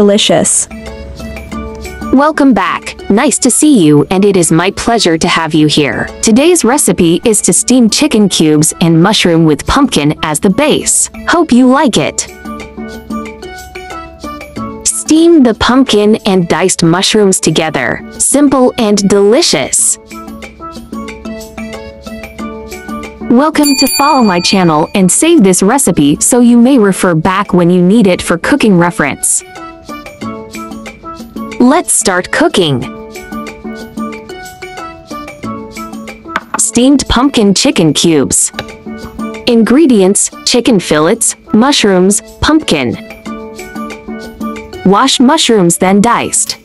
delicious. Welcome back. Nice to see you and it is my pleasure to have you here. Today's recipe is to steam chicken cubes and mushroom with pumpkin as the base. Hope you like it. Steam the pumpkin and diced mushrooms together. Simple and delicious. Welcome to follow my channel and save this recipe so you may refer back when you need it for cooking reference. Let's start cooking. Steamed pumpkin chicken cubes. Ingredients, chicken fillets, mushrooms, pumpkin. Wash mushrooms then diced.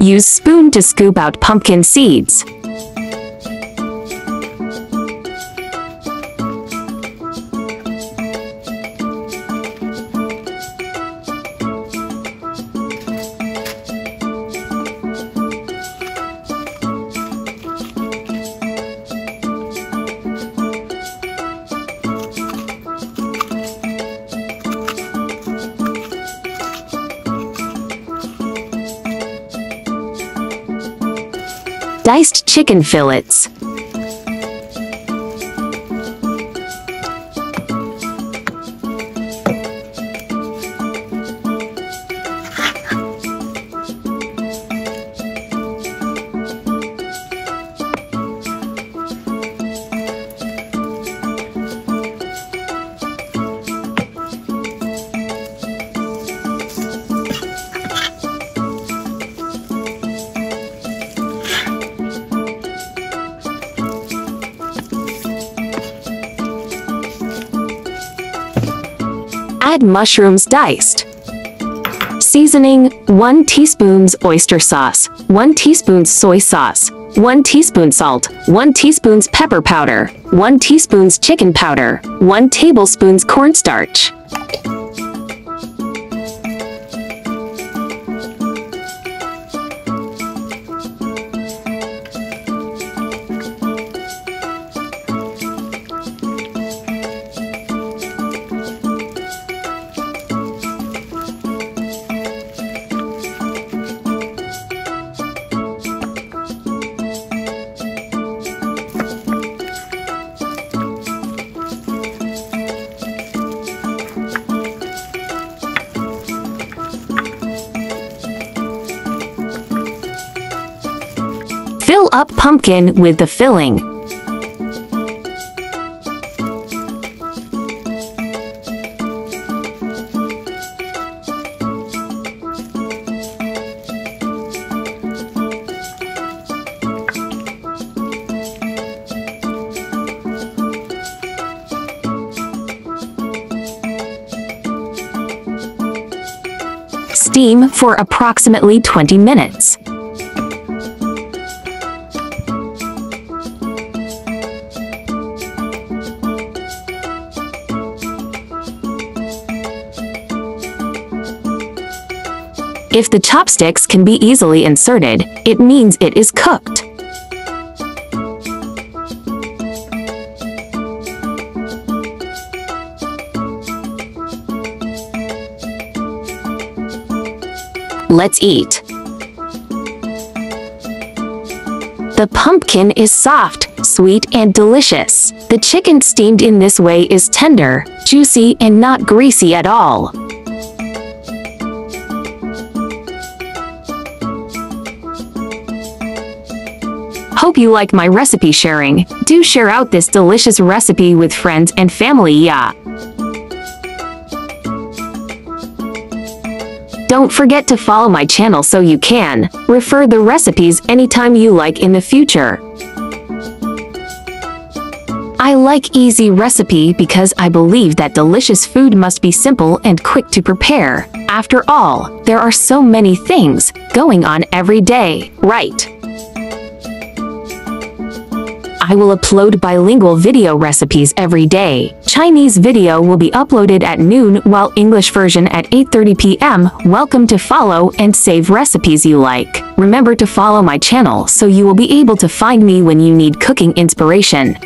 Use spoon to scoop out pumpkin seeds. Diced chicken fillets. Add mushrooms diced. Seasoning 1 teaspoons oyster sauce, 1 teaspoon soy sauce, 1 teaspoon salt, 1 teaspoons pepper powder, 1 teaspoons chicken powder, 1 tablespoons cornstarch. Fill up pumpkin with the filling. Steam for approximately 20 minutes. If the chopsticks can be easily inserted, it means it is cooked. Let's eat. The pumpkin is soft, sweet, and delicious. The chicken steamed in this way is tender, juicy, and not greasy at all. Hope you like my recipe sharing. Do share out this delicious recipe with friends and family, yeah. Don't forget to follow my channel so you can refer the recipes anytime you like in the future. I like easy recipe because I believe that delicious food must be simple and quick to prepare. After all, there are so many things going on every day, right? I will upload bilingual video recipes every day. Chinese video will be uploaded at noon while English version at 8.30 p.m. Welcome to follow and save recipes you like. Remember to follow my channel so you will be able to find me when you need cooking inspiration.